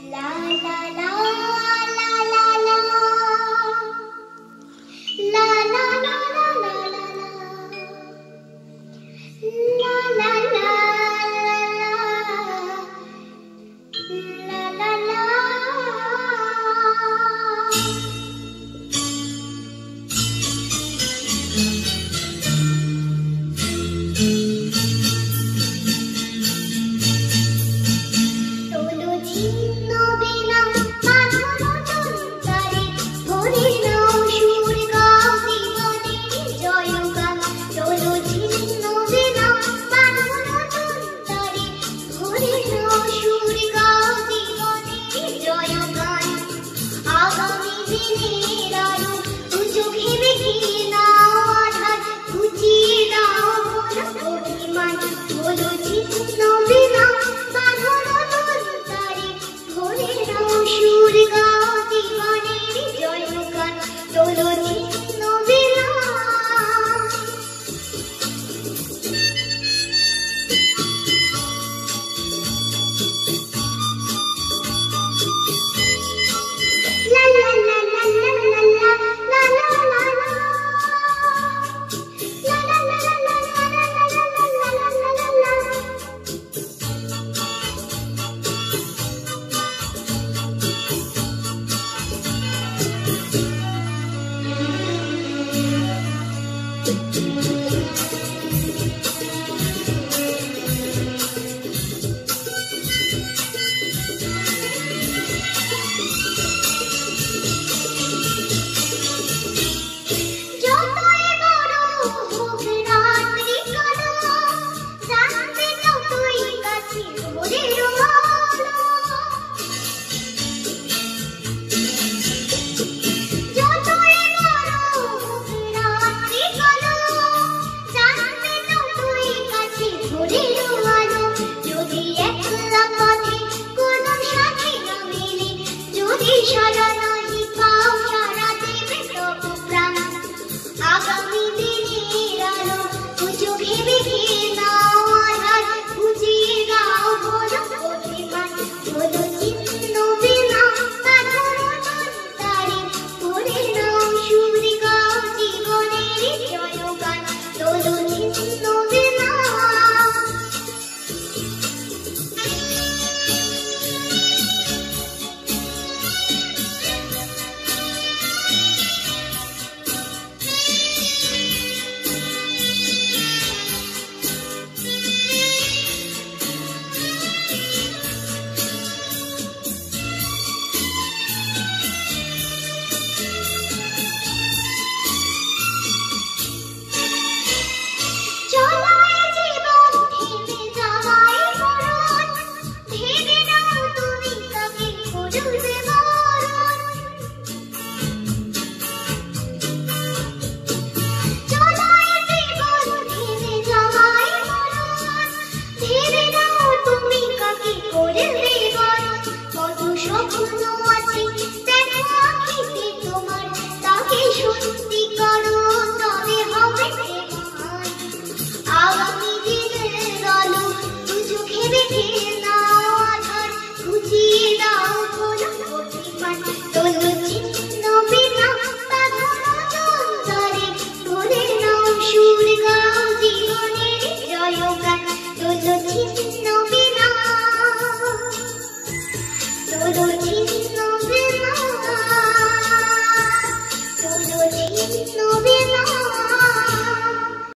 La Veena